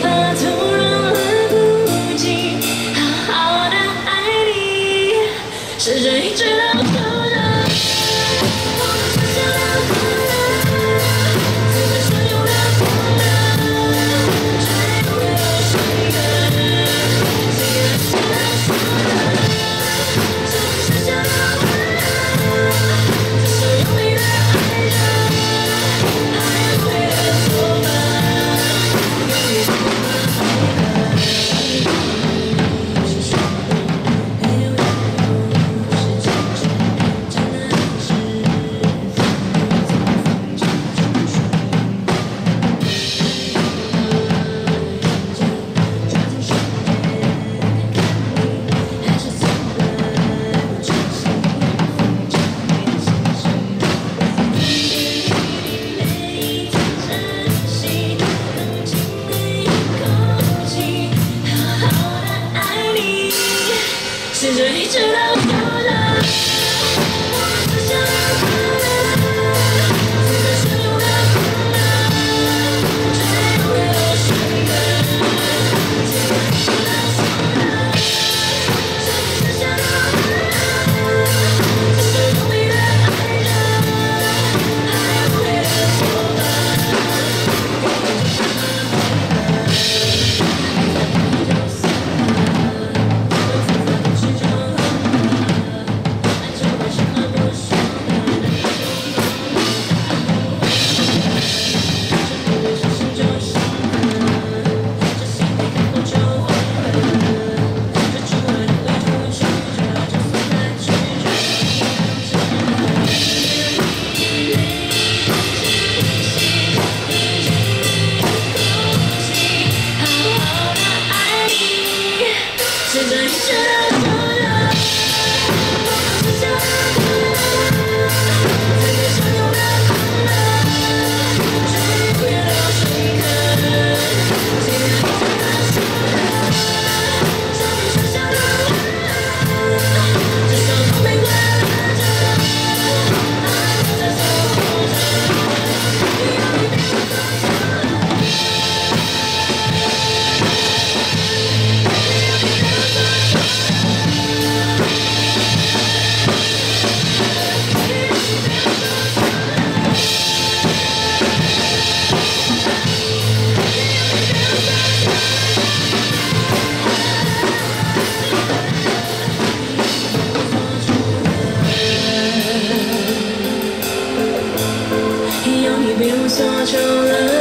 怕突然来不及，好好的爱你，时一直都。你，试着一直到。the up! 锁着了。